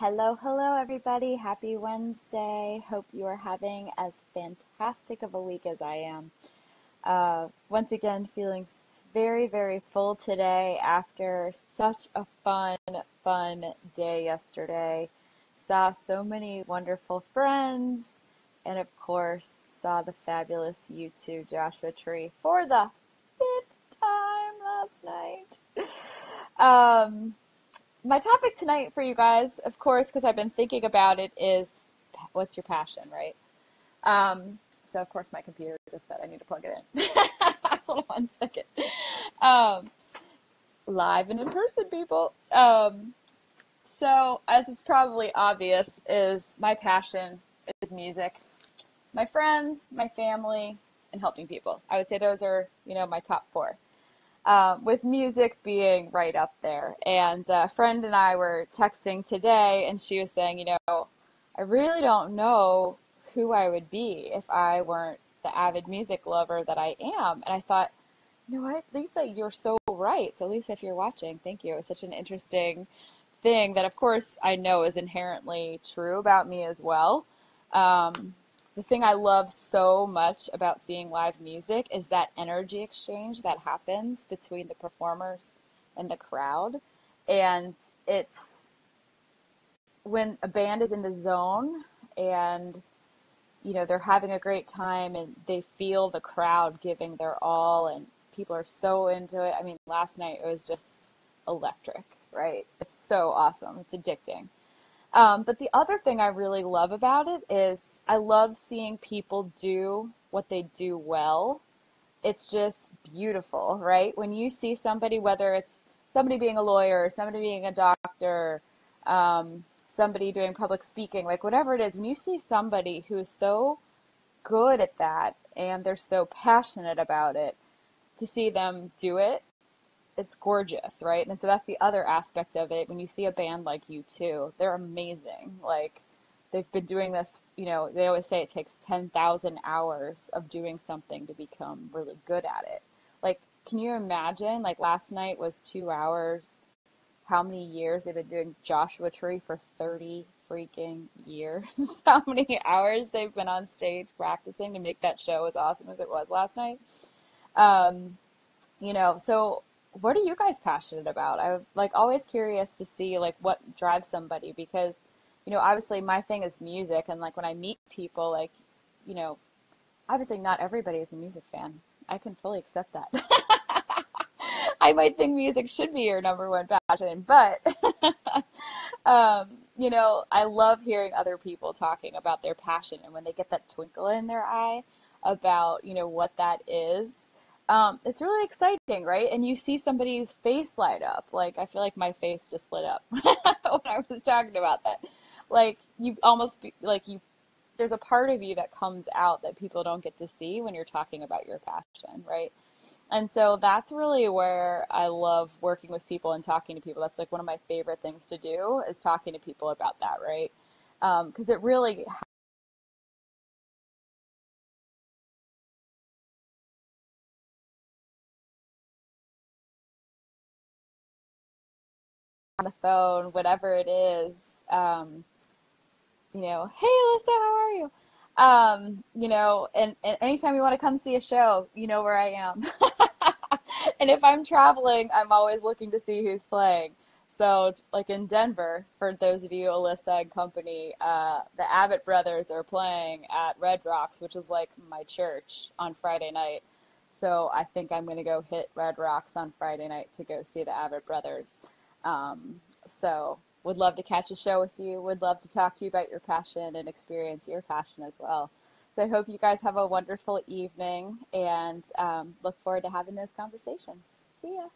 Hello, hello, everybody. Happy Wednesday. Hope you are having as fantastic of a week as I am. Uh, once again, feeling very, very full today after such a fun, fun day yesterday. Saw so many wonderful friends, and of course, saw the fabulous U2 Joshua Tree for the fifth time last night. Um, my topic tonight for you guys, of course, because I've been thinking about it, is what's your passion, right? Um, so, of course, my computer just said I need to plug it in. Hold on one second. Um, live and in person, people. Um, so, as it's probably obvious, is my passion is music. My friends, my family, and helping people. I would say those are, you know, my top four um, with music being right up there. And a friend and I were texting today, and she was saying, you know, I really don't know who I would be if I weren't the avid music lover that I am. And I thought, you know what, Lisa, you're so right. So, Lisa, if you're watching, thank you. It was such an interesting thing that, of course, I know is inherently true about me as well. Um, the thing I love so much about seeing live music is that energy exchange that happens between the performers and the crowd. And it's when a band is in the zone and you know they're having a great time and they feel the crowd giving their all and people are so into it. I mean, last night it was just electric, right? It's so awesome. It's addicting. Um, but the other thing I really love about it is I love seeing people do what they do well. It's just beautiful, right? When you see somebody, whether it's somebody being a lawyer, somebody being a doctor, um, somebody doing public speaking, like whatever it is, when you see somebody who's so good at that and they're so passionate about it, to see them do it, it's gorgeous, right? And so that's the other aspect of it. When you see a band like U2, they're amazing. Like they've been doing this, you know, they always say it takes 10,000 hours of doing something to become really good at it. Like, can you imagine? Like, last night was two hours. How many years they've been doing Joshua Tree for 30 freaking years? How many hours they've been on stage practicing to make that show as awesome as it was last night? Um, you know, so what are you guys passionate about? I'm like always curious to see like what drives somebody because you know, obviously my thing is music and like when I meet people like, you know, obviously not everybody is a music fan. I can fully accept that. I might think music should be your number one passion, but um, you know, I love hearing other people talking about their passion and when they get that twinkle in their eye about, you know, what that is. Um, it's really exciting, right? And you see somebody's face light up. Like I feel like my face just lit up when I was talking about that like you almost be, like you there's a part of you that comes out that people don't get to see when you're talking about your passion, right? And so that's really where I love working with people and talking to people. That's like one of my favorite things to do is talking to people about that, right? Because um, it really on the phone, whatever it is, um, you know, hey Alyssa, how are you? Um, you know, and, and anytime you want to come see a show, you know where I am. and if I'm traveling, I'm always looking to see who's playing. So, like in Denver, for those of you, Alyssa and company, uh, the Avett Brothers are playing at Red Rocks, which is like my church, on Friday night. So I think I'm going to go hit Red Rocks on Friday night to go see the Avett Brothers. Um, so would love to catch a show with you. Would love to talk to you about your passion and experience your passion as well. So I hope you guys have a wonderful evening and um, look forward to having those conversations. See ya.